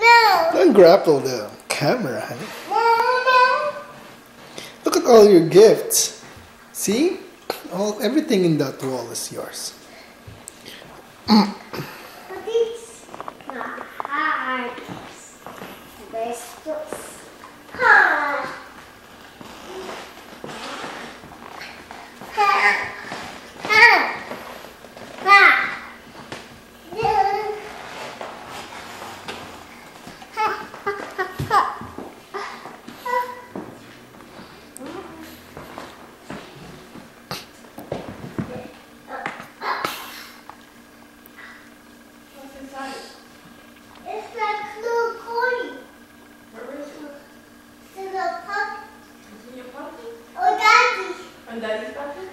no. Don't grapple the camera, honey. No, Look at all your gifts. See? All everything in that wall is yours. But it's not hard. There's just hard. Ha. Ha. Ha. Yeah. Ha, ha, ha, ha. What's inside? It's like little coin. Where is it? It's in the pocket. It's in your pocket? Oh, daddy. On daddy's pocket?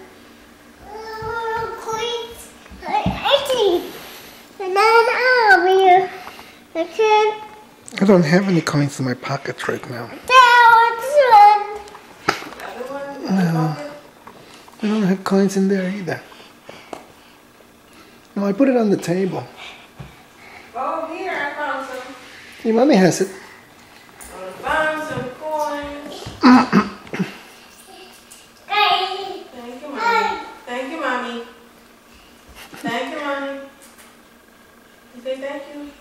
Little coins. I think. And then over here. I don't have any coins in my pockets right now. That one. The other one in the pocket? I don't have coins in there either. No, I put it on the table. Oh, here, I found some. Your mommy has it. I found some coins. Hey. Thank you, mommy. Thank you, mommy. Thank you, mommy. You say thank you?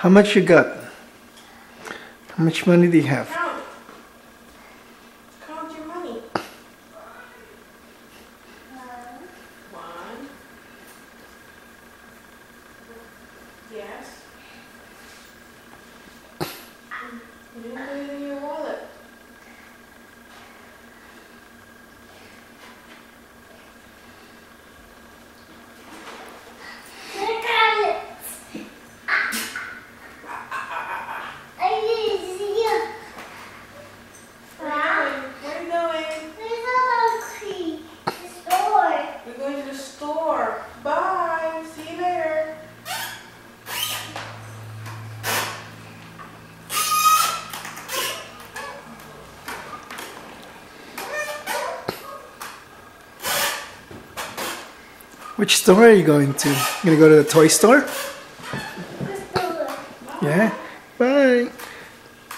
How much you got? How much money do you have? Count. Count your money. One. Yes. You didn't put it in your wallet. Look at it. I need to see you. Wow. Where are you going? There's a little key. The store. We're going to the store. Bye. See you later. Which store are you going to? You gonna go to the toy store? Yeah. Bye.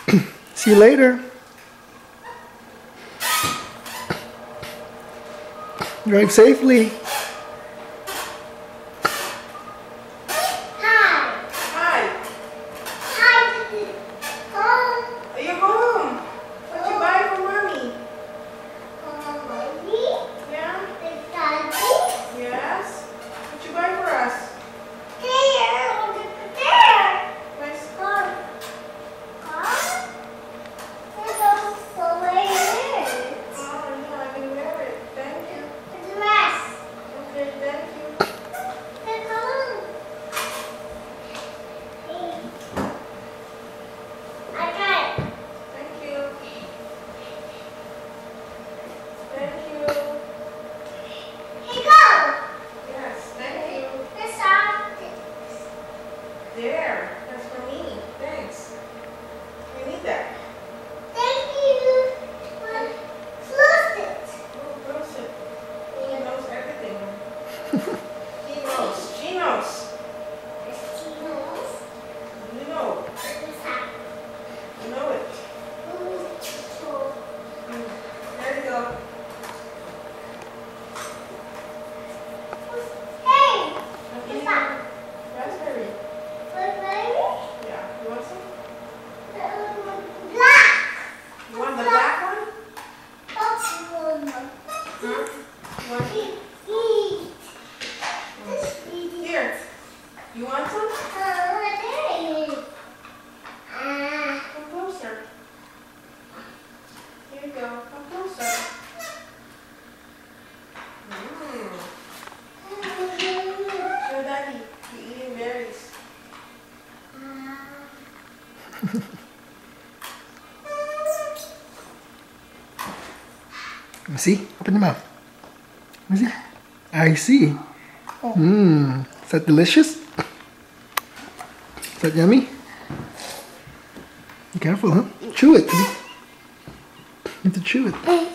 See you later. Drive safely. See. Open your mouth. Let me see. I see. Mmm. Is that delicious? Is that yummy? Be careful, huh? Chew it. You have to chew it.